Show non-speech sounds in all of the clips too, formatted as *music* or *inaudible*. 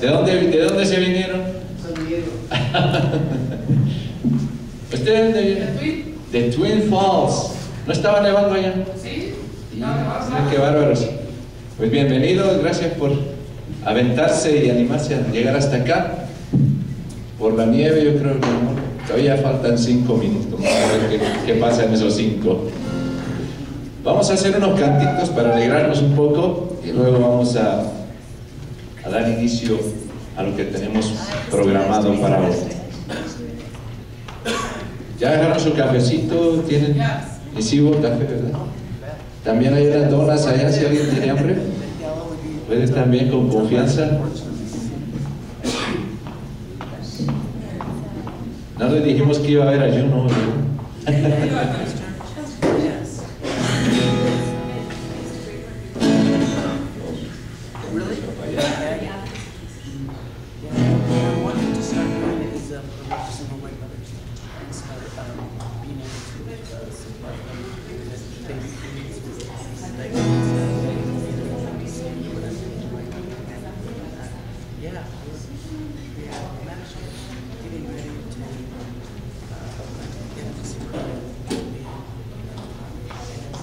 ¿De dónde, ¿De dónde se vinieron? San Diego. *laughs* ¿Ustedes de dónde vienen? De Twin Falls. ¿No estaba nevando allá? ¿Sí? Mira qué bárbaros. Pues bienvenidos, gracias por aventarse y animarse a llegar hasta acá. Por la nieve yo creo que todavía faltan cinco minutos. Vamos a ver qué, qué pasa en esos cinco. Vamos a hacer unos cantitos para alegrarnos un poco y luego vamos a, a dar inicio a lo que tenemos programado para hoy. ¿Ya agarraron su cafecito? ¿Tienen? Hubo café, ¿verdad? También hay unas donas allá si alguien tiene hambre. Puedes también con confianza. No le dijimos que iba a haber ayuno. ¿no? *laughs*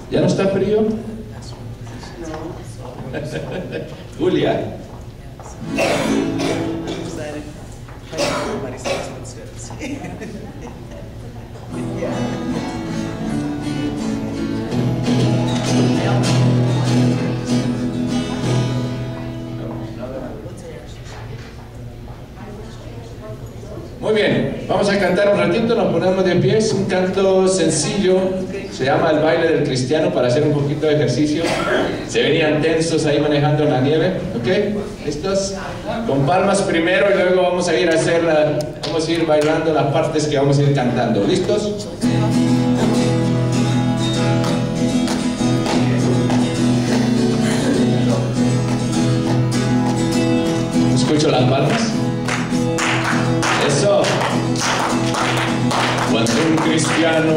¿Ya no está frío? *laughs* Julia. Ratito, nos ponemos de pie, es un canto sencillo, se llama el baile del cristiano para hacer un poquito de ejercicio. Se venían tensos ahí manejando la nieve, ¿ok? ¿Listos? Con palmas primero y luego vamos a ir a hacer la, vamos a ir bailando las partes que vamos a ir cantando. ¿Listos? Escucho las palmas. Cristiano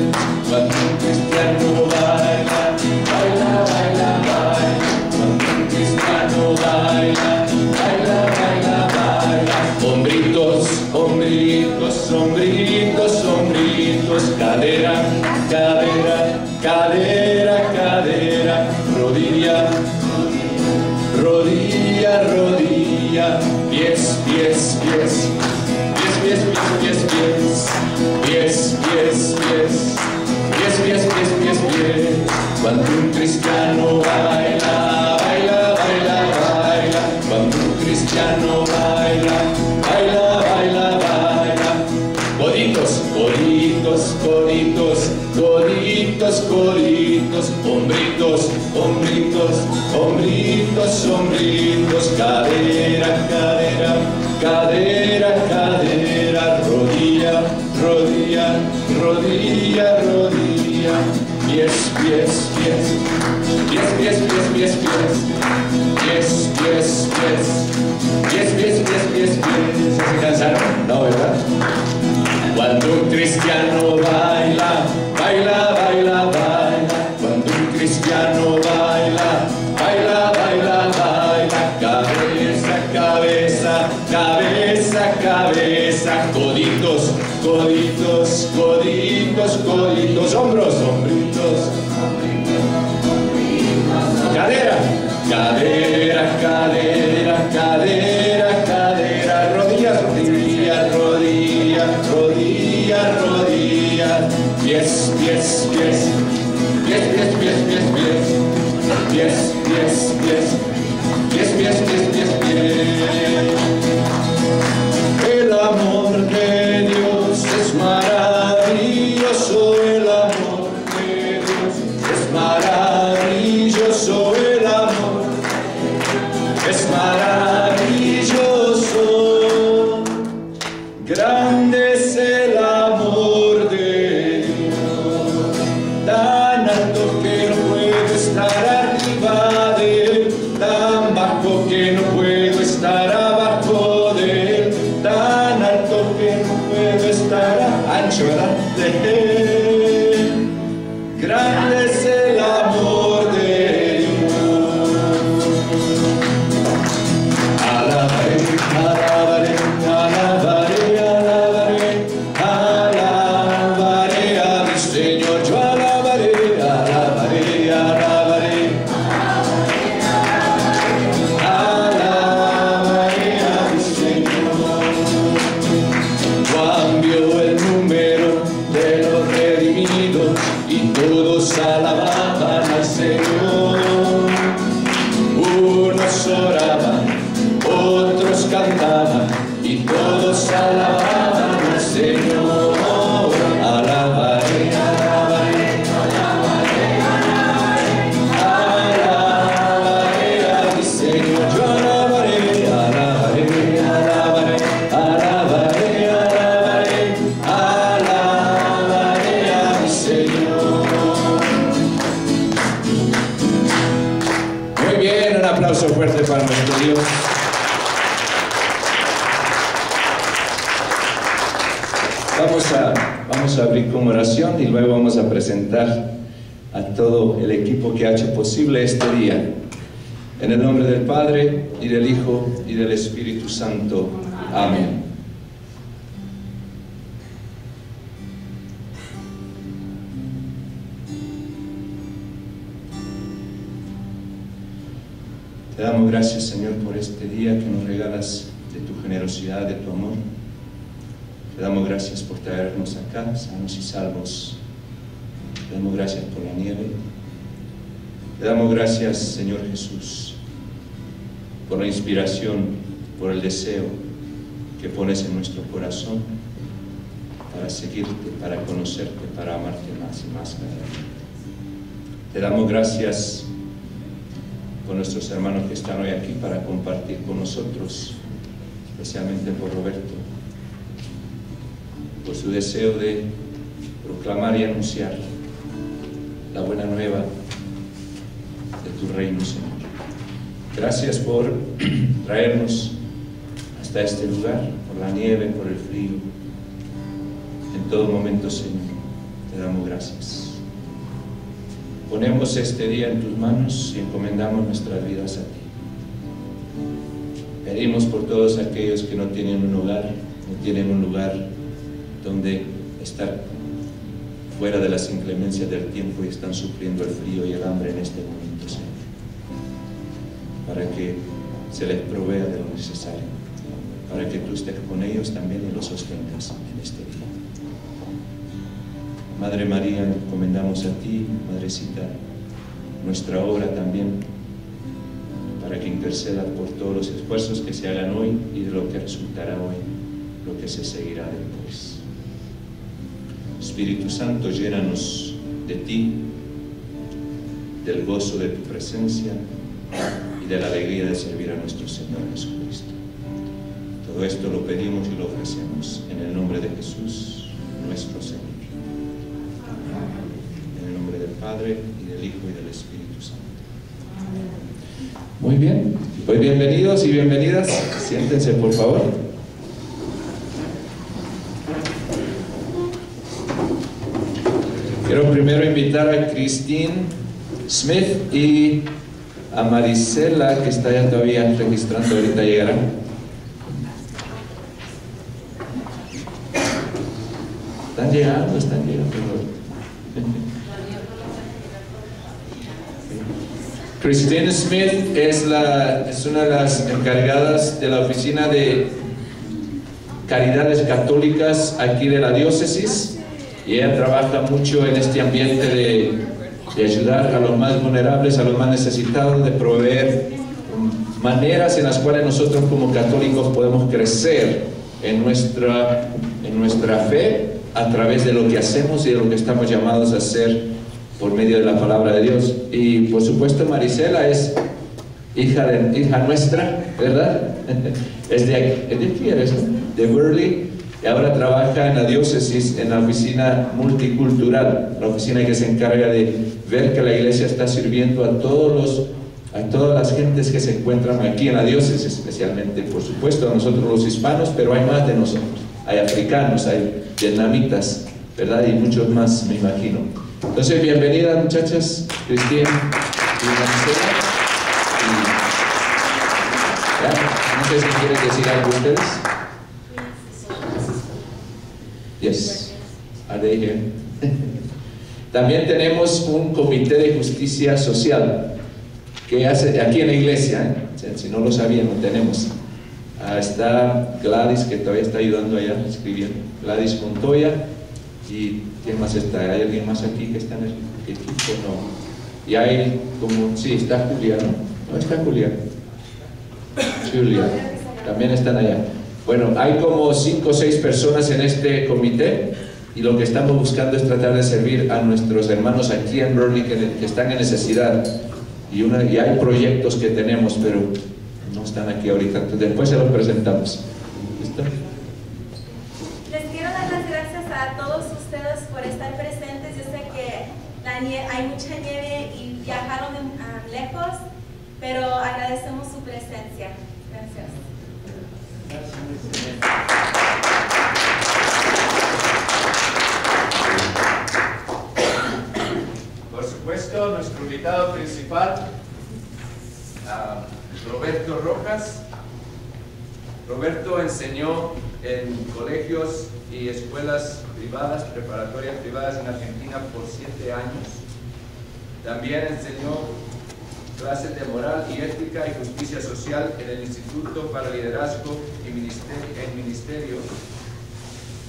cadera, cadera, rodilla, rodilla, rodilla, rodilla, pies, pies, pies, pies, pies, pies, pies, pies, pies, pies, pies, pies, pies, pies, pies, pies, ¿se cansaron? No, ¿verdad? Cuando un cristiano sing. Presentar a todo el equipo que ha hecho posible este día. En el nombre del Padre, y del Hijo, y del Espíritu Santo. Amén. Te damos gracias, Señor, por este día que nos regalas de tu generosidad, de tu amor. Te damos gracias por traernos acá, sanos y salvos. Te damos gracias por la nieve. Te damos gracias, Señor Jesús, por la inspiración, por el deseo que pones en nuestro corazón para seguirte, para conocerte, para amarte más y más cada día. Te damos gracias por nuestros hermanos que están hoy aquí para compartir con nosotros, especialmente por Roberto, por su deseo de proclamar y anunciar la buena nueva de tu reino, Señor. Gracias por *clears throat* traernos hasta este lugar, por la nieve, por el frío. En todo momento, Señor, te damos gracias. Ponemos este día en tus manos y encomendamos nuestras vidas a ti. Pedimos por todos aquellos que no tienen un hogar, no tienen un lugar donde estar fuera de las inclemencias del tiempo y están sufriendo el frío y el hambre en este momento, Señor. Para que se les provea de lo necesario, para que tú estés con ellos también y los sostengas en este día. Madre María, encomendamos a ti, Madrecita, nuestra obra también, para que intercedas por todos los esfuerzos que se hagan hoy y de lo que resultará hoy, lo que se seguirá después. Espíritu Santo, llénanos de ti, del gozo de tu presencia y de la alegría de servir a nuestro Señor Jesucristo. Todo esto lo pedimos y lo ofrecemos en el nombre de Jesús, nuestro Señor. En el nombre del Padre, y del Hijo, y del Espíritu Santo. Muy bien, pues bienvenidos y bienvenidas. Siéntense, por favor. Quiero primero invitar a Christine Smith y a Marisela, que está ya todavía registrando, ahorita llegará. Están llegando, están llegando. *laughs* Christine Smith es, la, es una de las encargadas de la oficina de caridades católicas aquí de la diócesis y ella trabaja mucho en este ambiente de, de ayudar a los más vulnerables, a los más necesitados, de proveer maneras en las cuales nosotros como católicos podemos crecer en nuestra, en nuestra fe a través de lo que hacemos y de lo que estamos llamados a hacer por medio de la palabra de Dios. Y por supuesto Marisela es hija, de, hija nuestra, ¿verdad? *laughs* es de, ¿es de aquí eres, De Burley. Y ahora trabaja en la diócesis, en la oficina multicultural, la oficina que se encarga de ver que la iglesia está sirviendo a todos los a todas las gentes que se encuentran aquí en la diócesis, especialmente, por supuesto, a nosotros los hispanos, pero hay más de nosotros. Hay africanos, hay vietnamitas, ¿verdad? Y muchos más, me imagino. Entonces, bienvenidas muchachas, Cristina y Marcela. No sé si quieren decir algo ustedes. Yes. Are they here? *laughs* También tenemos un comité de justicia social que hace aquí en la iglesia, ¿eh? si no lo sabían, lo tenemos. Ah, está Gladys, que todavía está ayudando allá, escribiendo. Gladys Montoya. ¿Y quién más está? ¿Hay alguien más aquí que está en el equipo? No. Y hay como, sí, está Julia, ¿no? No está Julia. Julia. También están allá. Bueno, hay como cinco o seis personas en este comité y lo que estamos buscando es tratar de servir a nuestros hermanos aquí en Burley que, que están en necesidad y, una, y hay proyectos que tenemos, pero no están aquí ahorita, entonces después se los presentamos. ¿Listo? Les quiero dar las gracias a todos ustedes por estar presentes. Yo sé que la hay mucha nieve y viajaron lejos, pero agradecemos su presencia. Por supuesto, nuestro invitado principal, uh, Roberto Rojas. Roberto enseñó en colegios y escuelas privadas, preparatorias privadas en Argentina por siete años. También enseñó clases de moral y ética y justicia social en el Instituto para Liderazgo y Ministerio, Ministerio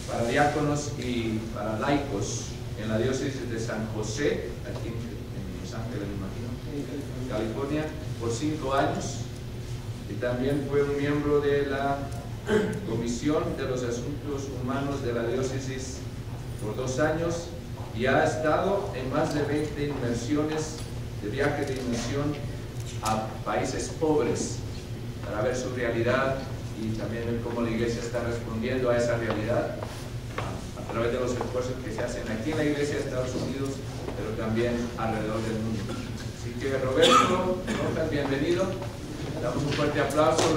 para diáconos y para laicos en la diócesis de San José, aquí en Los Ángeles, me imagino, California, por cinco años. Y también fue un miembro de la Comisión de los Asuntos Humanos de la diócesis por dos años y ha estado en más de 20 inversiones de viaje de inmersión a países pobres para ver su realidad y también ver cómo la iglesia está respondiendo a esa realidad a través de los esfuerzos que se hacen aquí en la iglesia de Estados Unidos, pero también alrededor del mundo. Así que Roberto, Rojas, bienvenido. Damos un fuerte aplauso.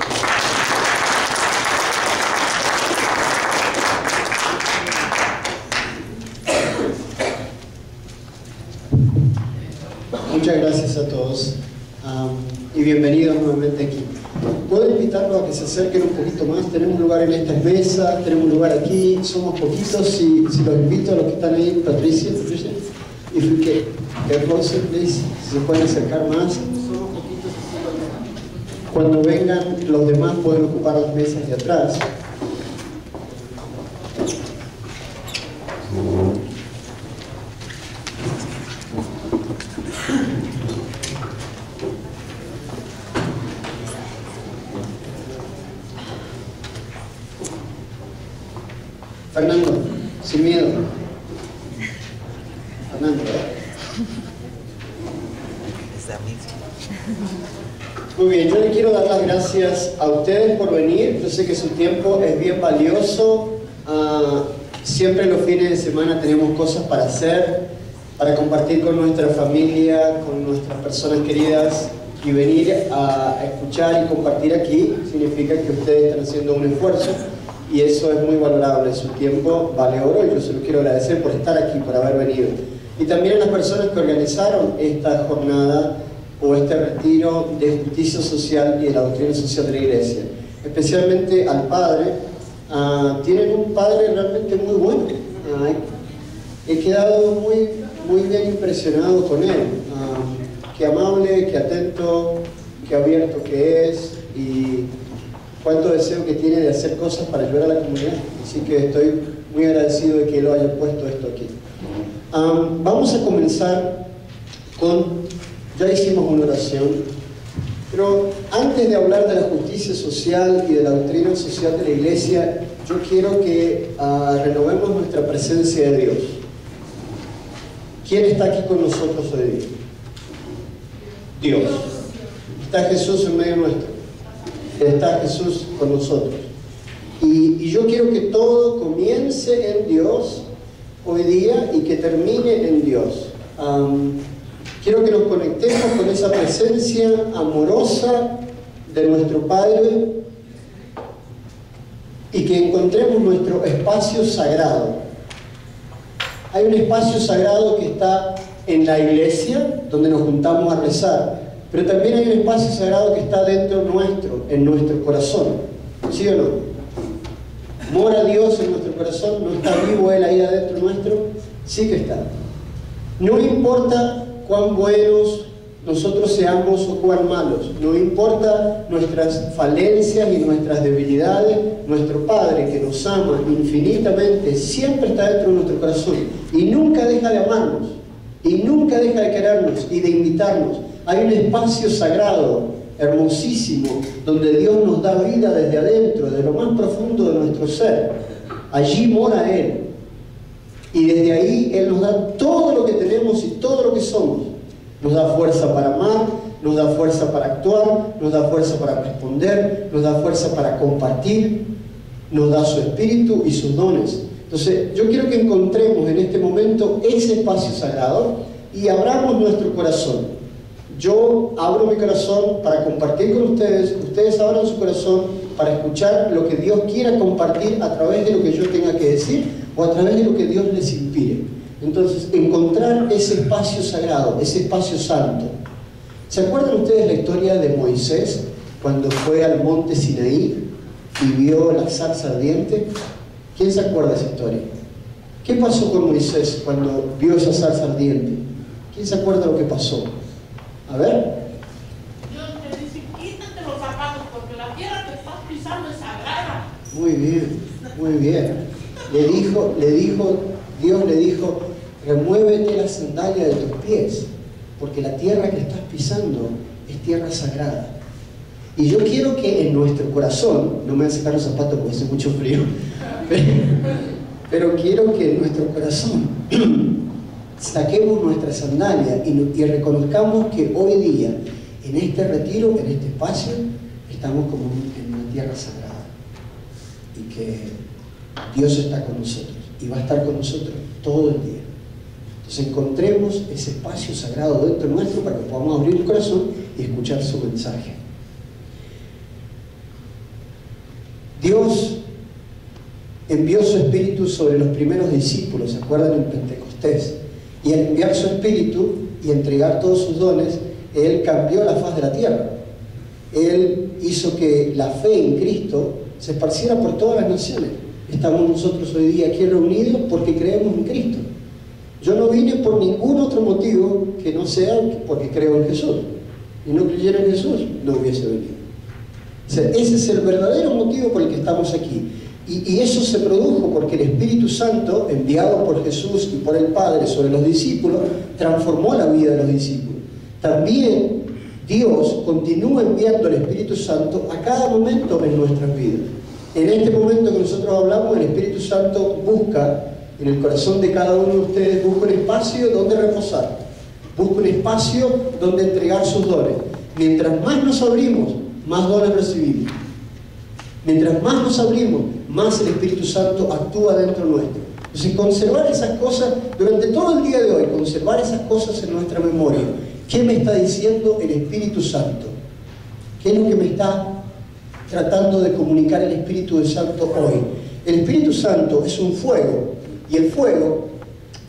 Muchas gracias a todos um, y bienvenidos nuevamente aquí. Puedo invitarlos a que se acerquen un poquito más. Tenemos lugar en estas mesas, tenemos lugar aquí, somos poquitos. Si, si los invito a los que están ahí, Patricia, Patricia, if you can please, si se pueden acercar más. Cuando vengan los demás pueden ocupar las mesas de atrás. Fernando, sin miedo. Fernando. Muy bien, yo le quiero dar las gracias a ustedes por venir. Yo sé que su tiempo es bien valioso. Ah, siempre los fines de semana tenemos cosas para hacer, para compartir con nuestra familia, con nuestras personas queridas y venir a escuchar y compartir aquí significa que ustedes están haciendo un esfuerzo y eso es muy valorable. Su tiempo vale oro y yo se lo quiero agradecer por estar aquí, por haber venido. Y también a las personas que organizaron esta jornada o este retiro de justicia social y de la doctrina social de la iglesia. Especialmente al padre. Uh, tienen un padre realmente muy bueno. Uh, he quedado muy, muy bien impresionado con él. Uh, qué amable, qué atento, qué abierto que es y cuánto deseo que tiene de hacer cosas para ayudar a la comunidad. Así que estoy muy agradecido de que lo haya puesto esto aquí. Am, vamos a comenzar con, ya hicimos una oración, pero antes de hablar de la justicia social y de la doctrina social de la iglesia, yo quiero que ah, renovemos nuestra presencia de Dios. ¿Quién está aquí con nosotros hoy día? Dios. Está Jesús en medio nuestro. Está Jesús con nosotros. Y, yo quiero que todo comience en Dios hoy día y que termine en Dios. Quiero que nos conectemos con esa presencia amorosa de nuestro Padre y que encontremos nuestro espacio sagrado. Hay un espacio sagrado que está en la iglesia, donde nos juntamos a rezar, pero también hay un espacio sagrado que está dentro nuestro, en nuestro corazón. ¿Sí o no? ¿Mora Dios en nuestro corazón? ¿No está vivo Él ahí adentro nuestro? Sí que está. No importa cuán buenos nosotros seamos o cuán malos, no importa nuestras falencias y nuestras debilidades, nuestro Padre que nos ama infinitamente siempre está dentro de nuestro corazón y nunca deja de amarnos y nunca deja de querernos y de invitarnos. Hay un espacio sagrado, hermosísimo, donde Dios nos da vida desde adentro, de lo más profundo de nuestro ser. Allí mora Él. Y desde ahí Él nos da todo lo que tenemos y todo lo que somos. Nos da fuerza para amar, nos da fuerza para actuar, nos da fuerza para responder, nos da fuerza para compartir, nos da su espíritu y sus dones. Entonces, yo quiero que encontremos en este momento ese espacio sagrado y abramos nuestro corazón. Yo abro mi corazón para compartir con ustedes, ustedes abran su corazón para escuchar lo que Dios quiera compartir a través de lo que yo tenga que decir o a través de lo que Dios les inspire. Entonces, encontrar ese espacio sagrado, ese espacio santo. ¿Se acuerdan ustedes la historia de Moisés cuando fue al monte Sinaí y vio la zarza ardiente? ¿Quién se acuerda de esa historia? ¿Qué pasó con Moisés cuando vio esa zarza ardiente? ¿Quién se acuerda lo que pasó? A ver, Dios te dice, quítate los zapatos porque la tierra que estás pisando es sagrada. muy bien, muy bien. Le dijo, le dijo, Dios le dijo, remuévete la sandalia de tus pies, porque la tierra que estás pisando es tierra sagrada. Y yo quiero que en nuestro corazón, no me voy a sacar los zapatos porque hace mucho frío, pero, *laughs* pero quiero que en nuestro corazón *clears throat* saquemos nuestra sandalia y, y reconozcamos que hoy día, en este retiro, en este espacio, estamos como en una tierra sagrada y que Dios está con nosotros y va a estar con nosotros todo el día. Entonces encontremos ese espacio sagrado dentro nuestro para que podamos abrir el corazón y escuchar su mensaje. Dios envió su espíritu sobre los primeros discípulos, ¿se acuerdan en Pentecostés? Y al enviar su espíritu y entregar todos sus dones, Él cambió la faz de la tierra. Él hizo que la fe en Cristo se esparciera por todas las naciones. Estamos nosotros hoy día aquí reunidos porque creemos en Cristo. Yo no vine por ningún otro motivo que no sea porque creo en Jesús. Y no creyera en Jesús, no hubiese venido. Ese es el verdadero motivo por el que estamos aquí. Y, eso se produjo porque el Espíritu Santo, enviado por Jesús y por el Padre sobre los discípulos, transformó la vida de los discípulos. También Dios continúa enviando el Espíritu Santo a cada momento en nuestras vidas. En este momento que nosotros hablamos, el Espíritu Santo busca en el corazón de cada uno de ustedes, busca un espacio donde reposar, busca un espacio donde entregar sus dones. Mientras más nos abrimos, más dones recibimos. Mientras más nos abrimos, más el Espíritu Santo actúa dentro nuestro. Entonces, conservar esas cosas durante todo el día de hoy, conservar esas cosas en nuestra memoria. ¿Qué me está diciendo el Espíritu Santo? ¿Qué es lo que me está tratando de comunicar el Espíritu Santo hoy? El Espíritu Santo es un fuego y el fuego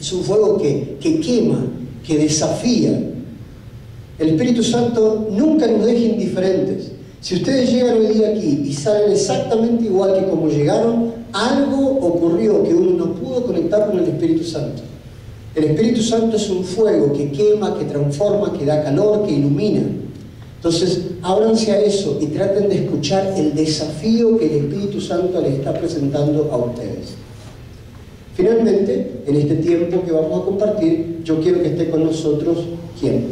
es un fuego que, que quema, que desafía. El Espíritu Santo nunca nos deja indiferentes. Si ustedes llegan hoy día aquí y salen exactamente igual que como llegaron, algo ocurrió que uno no pudo conectar con el Espíritu Santo. El Espíritu Santo es un fuego que quema, que transforma, que da calor, que ilumina. Entonces, ábranse a eso y traten de escuchar el desafío que el Espíritu Santo les está presentando a ustedes. Finalmente, en este tiempo que vamos a compartir, yo quiero que esté con nosotros, ¿quién?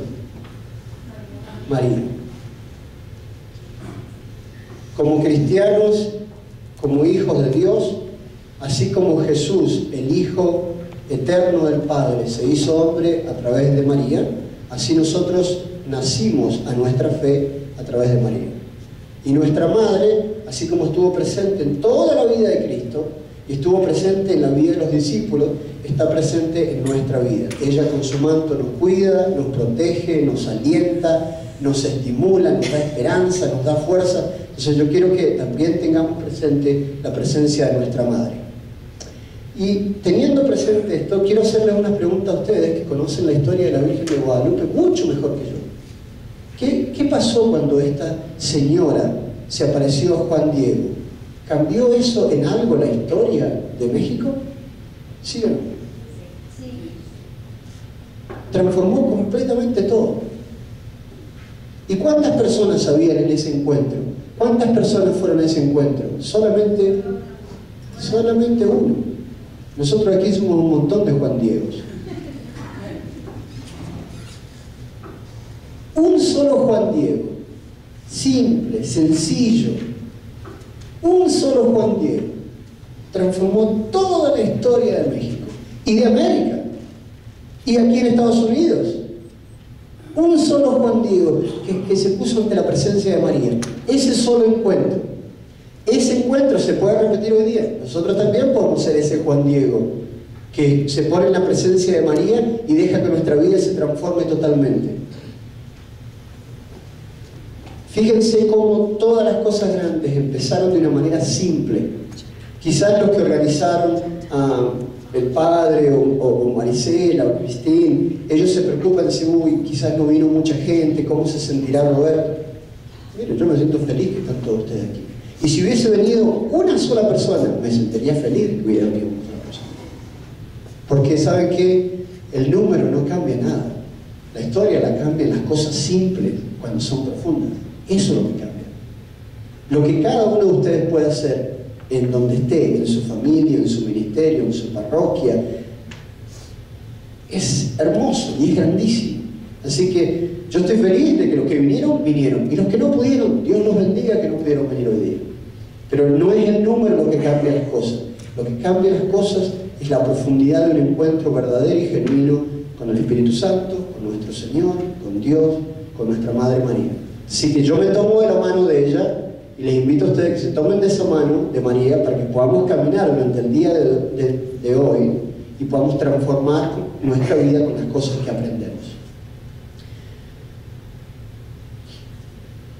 María. Como cristianos, como hijos de Dios, así como Jesús, el Hijo eterno del Padre, se hizo hombre a través de María, así nosotros nacimos a nuestra fe a través de María. Y nuestra madre, así como estuvo presente en toda la vida de Cristo, y estuvo presente en la vida de los discípulos, está presente en nuestra vida. Ella con su manto nos cuida, nos protege, nos alienta, nos estimula, nos da esperanza, nos da fuerza. Entonces yo quiero que también tengamos presente la presencia de nuestra madre. Y teniendo presente esto, quiero hacerles una pregunta a ustedes que conocen la historia de la Virgen de Guadalupe mucho mejor que yo. ¿Qué, qué pasó cuando esta señora se apareció a Juan Diego? ¿Cambió eso en algo la historia de México? ¿Sí o no? Transformó completamente todo. ¿Y cuántas personas habían en ese encuentro? ¿Cuántas personas fueron a ese encuentro? Solamente, solamente uno. Nosotros aquí somos un montón de Juan Diegos. Un solo Juan Diego, simple, sencillo, un solo Juan Diego transformó toda la historia de México y de América y aquí en Estados Unidos. Un solo Juan Diego que, se puso ante la presencia de María. Ese solo encuentro. Ese encuentro se puede repetir hoy día. Nosotros también podemos ser ese Juan Diego que se pone en la presencia de María y deja que nuestra vida se transforme totalmente. Fíjense cómo todas las cosas grandes empezaron de una manera simple. Quizás los que organizaron a el padre o, o, Marisela o Cristín, ellos se preocupan, dicen, uy, quizás no vino mucha gente, ¿cómo se sentirá Roberto? Mire, yo me siento feliz que están todos ustedes aquí. Y si hubiese venido una sola persona, me sentiría feliz que hubiera venido una persona. Porque saben que el número no cambia nada. La historia la cambian las cosas simples cuando son profundas. Eso es lo que cambia. Lo que cada uno de ustedes puede hacer en donde esté, en su familia, en su ministerio, en su parroquia, es hermoso y es grandísimo. Así que yo estoy feliz de que los que vinieron, vinieron. Y los que no pudieron, Dios los bendiga que no pudieron venir hoy día. Pero no es el número lo que cambia las cosas. Lo que cambia las cosas es la profundidad de un encuentro verdadero y genuino con el Espíritu Santo, con nuestro Señor, con Dios, con nuestra Madre María. Así que yo me tomo de la mano de ella y les invito a ustedes que se tomen de esa mano de María para que podamos caminar durante el día de, hoy y podamos transformar nuestra vida con las cosas que aprendemos.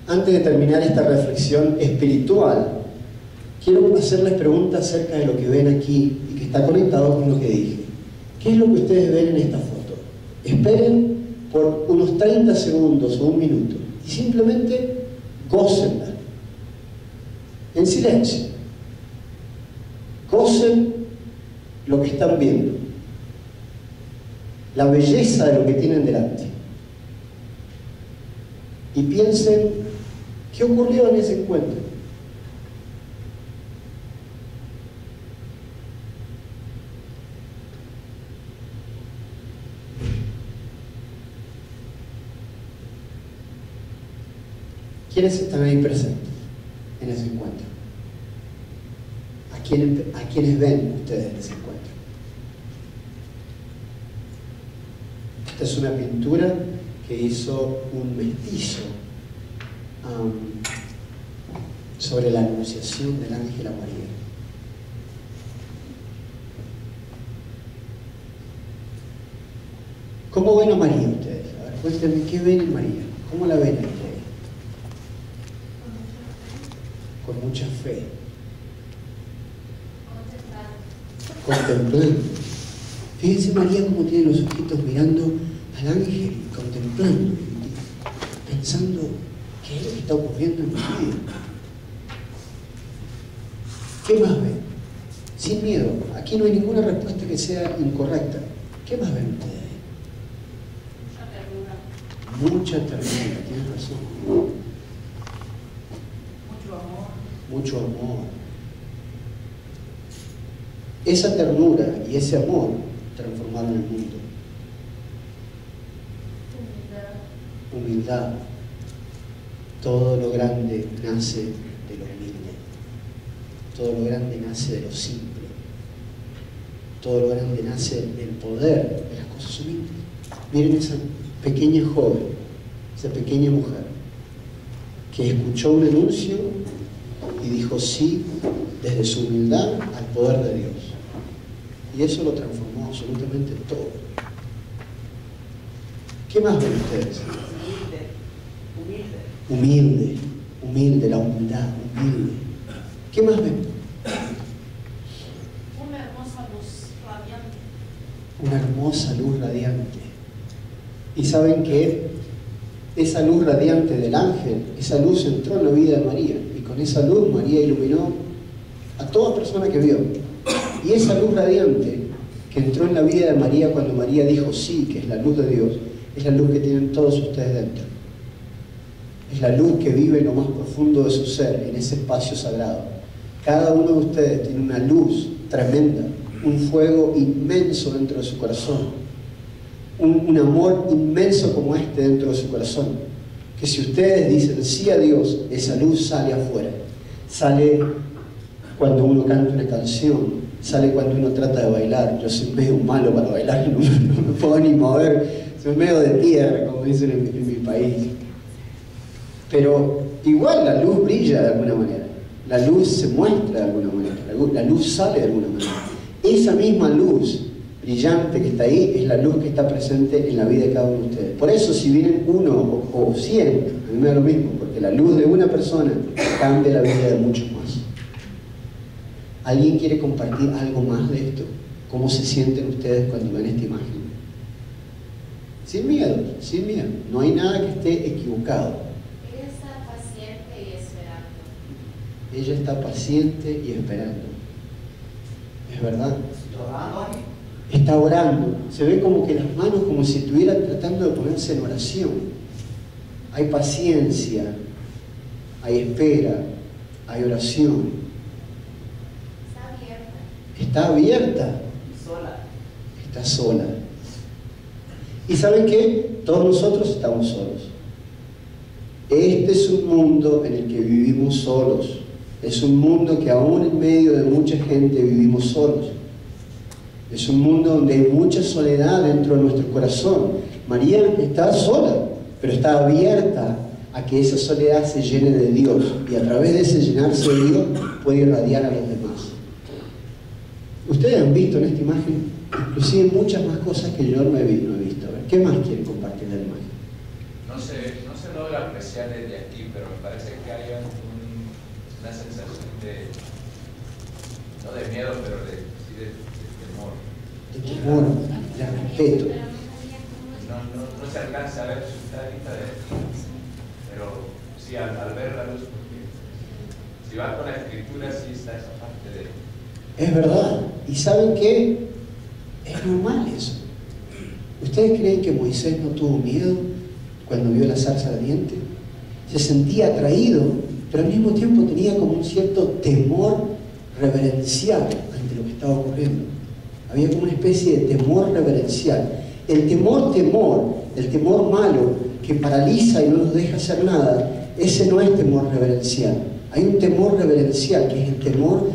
Antes de terminar esta reflexión espiritual, quiero hacerles preguntas acerca de lo que ven aquí y que está conectado con lo que dije. ¿Qué es lo que ustedes ven en esta foto? Esperen por unos 30 segundos o un minuto y simplemente gócenla en silencio. Gocen lo que están viendo, la belleza de lo que tienen delante. Y piensen qué ocurrió en ese encuentro. ¿Quiénes están ahí presentes en ese encuentro? ¿A quiénes, a quiénes ven ustedes en ese encuentro? Esta es una pintura que hizo un mestizo um, sobre la anunciación del ángel a María. ¿Cómo ven a María ustedes? A ver, cuéntenme, ¿qué ven en María? ¿Cómo la ven ustedes? Con mucha fe. Contemplando. Fíjense María cómo tiene los ojitos mirando al ángel y contemplando, pensando qué es lo que está ocurriendo en mi vida. ¿Qué más ven? Sin miedo. Aquí no hay ninguna respuesta que sea incorrecta. ¿Qué más ven ustedes? Mucha ternura, Mucha ternura, tienes razón. mucho amor. Mucho amor. Esa ternura y ese amor transformaron el mundo. Humildad. Todo lo grande nace de lo humilde. Todo lo grande nace de lo simple. Todo lo grande nace del poder de las cosas humildes. Miren esa pequeña joven, esa pequeña mujer, que escuchó un anuncio y dijo sí desde su humildad al poder de Dios. Y eso lo transformó absolutamente todo. ¿Qué más ven ustedes? Humilde, humilde. Humilde, humilde, la humildad, humilde. ¿Qué más ven? Una hermosa luz radiante. Una hermosa luz radiante. Y saben que esa luz radiante del ángel, esa luz entró en la vida de María. Con esa luz María iluminó a toda persona que vio. Y esa luz radiante que entró en la vida de María cuando María dijo sí, que es la luz de Dios, es la luz que tienen todos ustedes dentro. Es la luz que vive en lo más profundo de su ser, en ese espacio sagrado. Cada uno de ustedes tiene una luz tremenda, un fuego inmenso dentro de su corazón, un amor inmenso como este dentro de su corazón. Que si ustedes dicen sí a Dios, esa luz sale afuera. Sale cuando uno canta una canción, sale cuando uno trata de bailar. Yo soy medio malo para bailar, *laughs* no, me puedo ni mover, soy medio de tierra, como dicen en, mi- en mi país. Pero igual la luz brilla de alguna manera, la luz se muestra de alguna manera, la luz sale de alguna manera. Esa misma luz brillante que está ahí es la luz que está presente en la vida de cada uno de ustedes. Por eso si vienen uno o, o cien, a mí me da lo mismo, porque la luz de una persona cambia la vida de muchos más. ¿Alguien quiere compartir algo más de esto? ¿Cómo se sienten ustedes cuando ven esta imagen? Sin miedo, sin miedo. No hay nada que esté equivocado. Ella está paciente y esperando. Ella está paciente y esperando. Es verdad. Está orando. Se ve como que las manos como si estuviera tratando de ponerse en oración. Hay paciencia, hay espera, hay oración. Está abierta. Está abierta, Sola. está sola. ¿Y saben qué? Todos nosotros estamos solos. Este es un mundo en el que vivimos solos. Es un mundo que aún en medio de mucha gente vivimos solos. Es un mundo donde hay mucha soledad dentro de nuestro corazón. María está sola, pero está abierta a que esa soledad se llene de Dios y a través de ese llenarse de Dios puede irradiar a los demás. Ustedes han visto en esta imagen, inclusive muchas más cosas que yo no he, visto. ¿Qué más quieren compartir de la imagen? No se, no se logra apreciar desde aquí, pero me parece que hay un- una sensación de, no de miedo, pero de, de temor. De respeto. No, no, no se alcanza a ver su carita de pero sí al, al ver la luz, porque si va con la escritura, sí está esa parte de... Es verdad. ¿Y saben qué? Es normal eso. ¿Ustedes creen que Moisés no tuvo miedo cuando vio la zarza ardiente? Se sentía atraído, pero al mismo tiempo tenía como un cierto temor reverencial ante lo que estaba ocurriendo. Había como una especie de temor reverencial. El temor, temor, el temor malo que paraliza y no nos deja hacer nada, ese no es temor reverencial. Hay un temor reverencial, que es el temor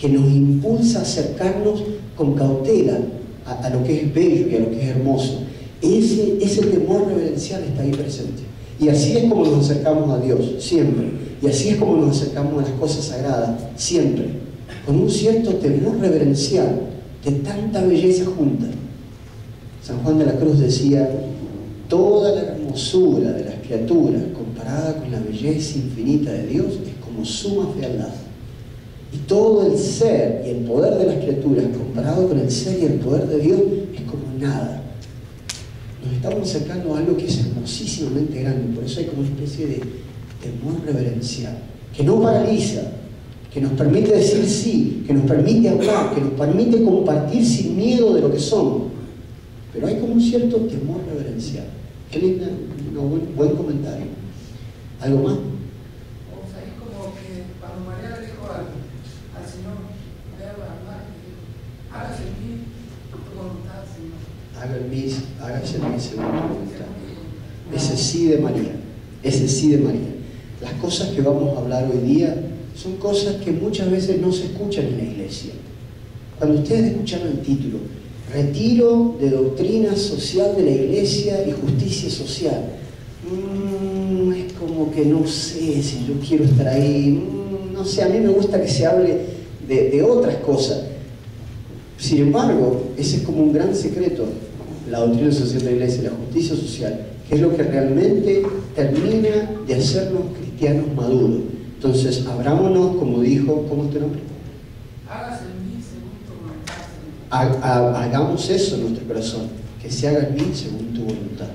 que nos impulsa a acercarnos con cautela a, a lo que es bello y a lo que es hermoso. Ese, ese temor reverencial está ahí presente. Y así es como nos acercamos a Dios, siempre. Y así es como nos acercamos a las cosas sagradas, siempre. Con un cierto temor reverencial de tanta belleza junta. San Juan de la Cruz decía, toda la hermosura de las criaturas comparada con la belleza infinita de Dios es como suma fealdad. Y todo el ser y el poder de las criaturas comparado con el ser y el poder de Dios es como nada. Nos estamos acercando a algo que es hermosísimamente grande, por eso hay como una especie de temor reverencial, que no paraliza, que nos permite decir sí, que nos permite hablar, que nos permite compartir sin miedo de lo que somos. pero hay como un cierto temor reverencial. Qué linda, un buen, buen comentario. ¿Algo más? O sea, es como que cuando María le dijo al, al Señor, hágase en mí tu voluntad, Señor. Hágase en mí según tu voluntad. Ese sí de María, ese sí de María. Las cosas que vamos a hablar hoy día son cosas que muchas veces no se escuchan en la iglesia. Cuando ustedes escucharon el título, Retiro de Doctrina Social de la Iglesia y Justicia Social, mm, es como que no sé si yo quiero estar ahí, mm, no sé, a mí me gusta que se hable de, otras cosas. Sin embargo, ese es como un gran secreto, la doctrina social de la iglesia, la justicia social, que es lo que realmente termina de hacernos cristianos maduros. Entonces, abrámonos, como dijo, ¿cómo es tu nombre? Hágase en mí según tu voluntad, Señor. Ha- ha- hagamos eso en nuestro corazón, que se haga en mí según tu voluntad,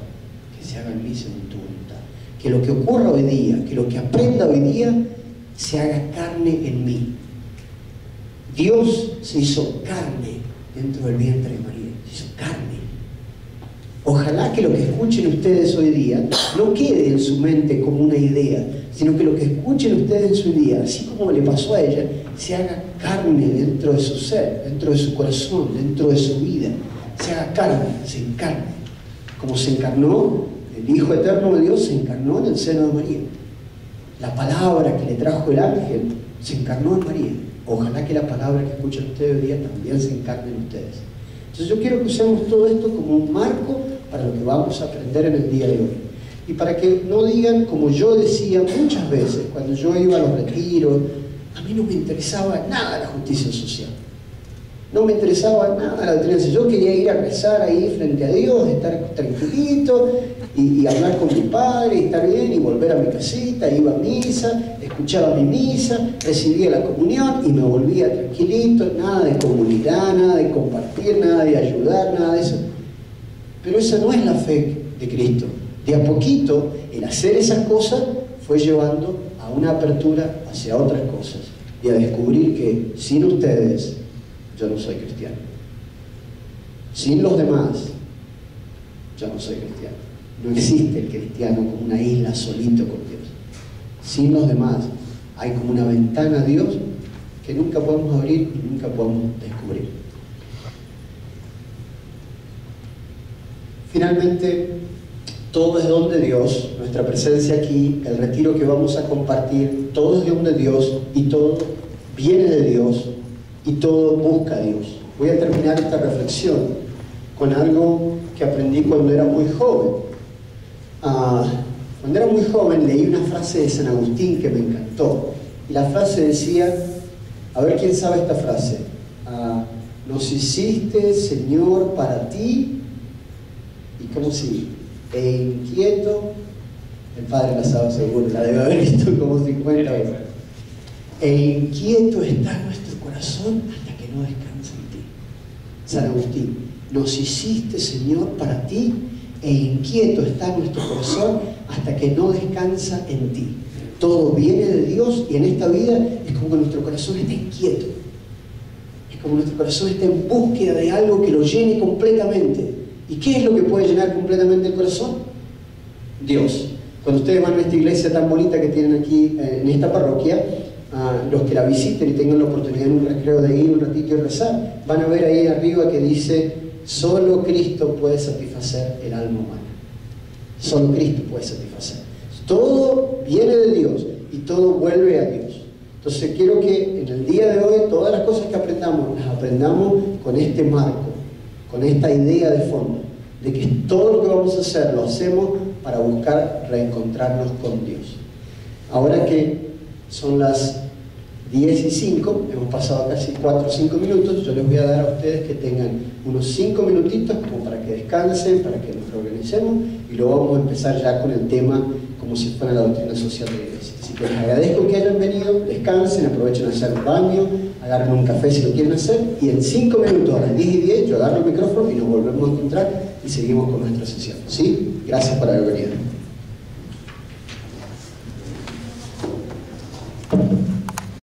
que se haga en mí según tu voluntad. Que lo que ocurra hoy día, que lo que aprenda hoy día, se haga carne en mí. Dios se hizo carne dentro del vientre de María, se hizo carne. Ojalá que lo que escuchen ustedes hoy día no quede en su mente como una idea, sino que lo que escuchen ustedes en su día, así como le pasó a ella, se haga carne dentro de su ser, dentro de su corazón, dentro de su vida. Se haga carne, se encarne. Como se encarnó, el Hijo Eterno de Dios se encarnó en el seno de María. La palabra que le trajo el ángel se encarnó en María. Ojalá que la palabra que escuchan ustedes hoy día también se encarne en ustedes. Entonces yo quiero que usemos todo esto como un marco para lo que vamos a aprender en el día de hoy. Y para que no digan, como yo decía muchas veces, cuando yo iba a los retiros, a mí no me interesaba nada la justicia social. No me interesaba nada la social. Yo quería ir a rezar ahí frente a Dios, estar tranquilito y, y hablar con mi padre, y estar bien y volver a mi casita, iba a misa, escuchaba mi misa, recibía la comunión y me volvía tranquilito, nada de comunidad, nada de compartir, nada de ayudar, nada de eso. Pero esa no es la fe de Cristo. De a poquito, el hacer esas cosas fue llevando a una apertura hacia otras cosas y a descubrir que sin ustedes yo no soy cristiano. Sin los demás, yo no soy cristiano. No existe el cristiano como una isla solito con Dios. Sin los demás, hay como una ventana a Dios que nunca podemos abrir y nunca podemos descubrir. Finalmente, todo es don de Dios, nuestra presencia aquí, el retiro que vamos a compartir, todo es don de Dios y todo viene de Dios y todo busca a Dios. Voy a terminar esta reflexión con algo que aprendí cuando era muy joven. Ah, cuando era muy joven leí una frase de San Agustín que me encantó. Y la frase decía, a ver quién sabe esta frase, Ah, nos hiciste Señor para ti como si, e inquieto, el padre la sabe seguro, la debe haber *laughs* visto como 50 veces. E inquieto está nuestro corazón hasta que no descansa en ti. San Agustín, nos hiciste Señor para ti e inquieto está nuestro corazón hasta que no descansa en ti. Todo viene de Dios y en esta vida es como que nuestro corazón está inquieto. Es como nuestro corazón está en búsqueda de algo que lo llene completamente. ¿Y qué es lo que puede llenar completamente el corazón? Dios. Cuando ustedes van a esta iglesia tan bonita que tienen aquí eh, en esta parroquia, los que la visiten y tengan la oportunidad en un recreo de ir un ratito y rezar, van a ver ahí arriba que dice, solo Cristo puede satisfacer el alma humana. Solo Cristo puede satisfacer. Todo viene de Dios y todo vuelve a Dios. Entonces quiero que en el día de hoy todas las cosas que aprendamos, las aprendamos con este marco, con esta idea de fondo, de que todo lo que vamos a hacer lo hacemos para buscar reencontrarnos con Dios. Ahora que son las 10 y 5, hemos pasado casi 4 o 5 minutos, yo les voy a dar a ustedes que tengan unos 5 minutitos como para que descansen, para que nos reorganicemos y luego vamos a empezar ya con el tema como si fuera la doctrina social de la iglesia. Que les agradezco que hayan venido, descansen, aprovechen a hacer un baño, agarren un café si lo quieren hacer y en 5 minutos, a las 10 y 10, yo agarro el micrófono y nos volvemos a encontrar y seguimos con nuestra sesión. ¿Sí? Gracias por haber venido.